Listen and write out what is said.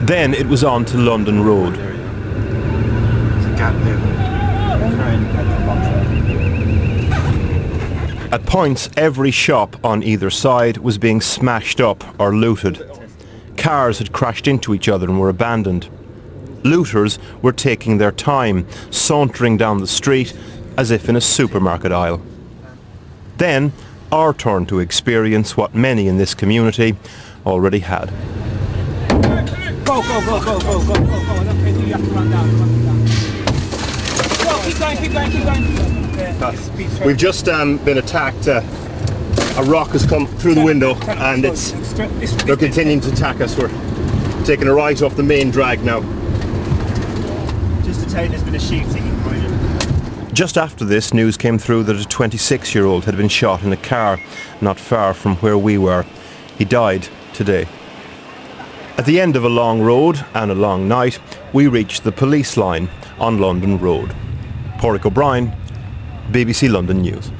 Then it was on to London Road. At points, every shop on either side was being smashed up or looted. Cars had crashed into each other and were abandoned. Looters were taking their time, sauntering down the street as if in a supermarket aisle. Then, our turn to experience what many in this community already had. Go, go, go, go, go, go, go, go. Okay, you have to run down, run down. Go, keep going, keep going, keep going. We've just um, been attacked. Uh, a rock has come through the window and it's they're continuing to attack us. We're taking a right off the main drag now. Just to tell you there's been a shooting. Just after this, news came through that a 26-year-old had been shot in a car not far from where we were. He died today. At the end of a long road and a long night, we reached the police line on London Road. Porrick O'Brien, BBC London News.